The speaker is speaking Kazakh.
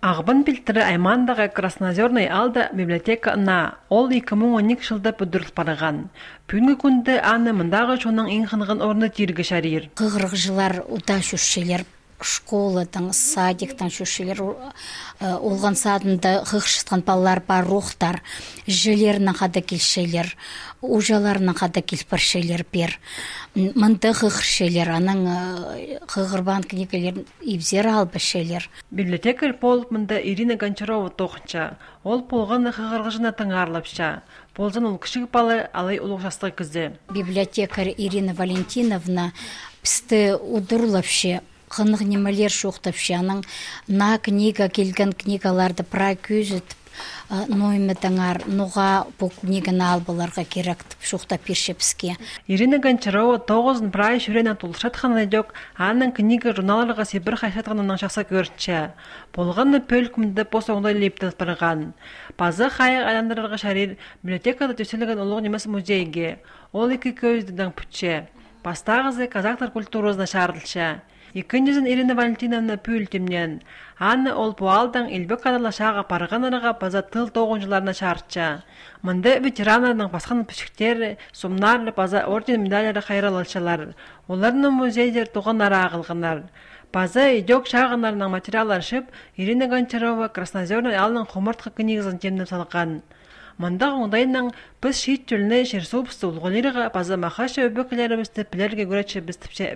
Ағбын билтірі Аймандағы Краснозерный алда библиотека на ол 2012 жылда бүдіріліп бараған. Бүгінгі күнді аны мындағы шоның ең қынған орны тирге шарир. Қығырық жылар ұта шүшшелер школадың садиктың шүшелер олған садында хықшытқан балалар бар рухтар. Жилерінің қада келшелер ужаларының қада келпіршелер бер. Мынды хықшелер аның хығырбан книгелерін ибзер албышелер. Библиотекарь болып мында ирина гончарова тоқынша ол полғаны хығырғыжына тыңарлапша. Болзан ол кішік балы алай улық жастығы кізі библиотекарь ирина валентиновна пісті удырлапше қынық немелер шоқтапшы аның на книга келген книгаларды пра күзітіп нойметаңар нуға бұл книганы албаларға керектіп шоқтап берші бізге ирина гончарова тоғызын прай шүрен атулшатқан найдек аның книга журналарға себір хайшатқанының шақса көрінче болғаны пөлкімді пос оңдай лептіз барған базы хаяқ айландырырға шарир библиотекада төселген ұлық немес музейге. Ол екі көздідің пүтче бастағызы казактар культурасына шарылша Иккенчесен Ирина Валентиновна пүлтемнен. Анны ол буалдан илбек кадала шага парганарга база тыл тогынчыларына чарча. Мында ветеранларның басқан пишектер, сумнар, база орден медальлары хайралалчалар. Оларның музейдер туганнары агылганнар. База идек шағынарының материаллар шып, Ирина Гончарова Краснозерный алның хомыртқы книгасын темдеп салған. Мында оңдайның біз шит түліне шерсубысты ұлғылырға база махаша өбекілерімізді пілерге көречі біз тіпше.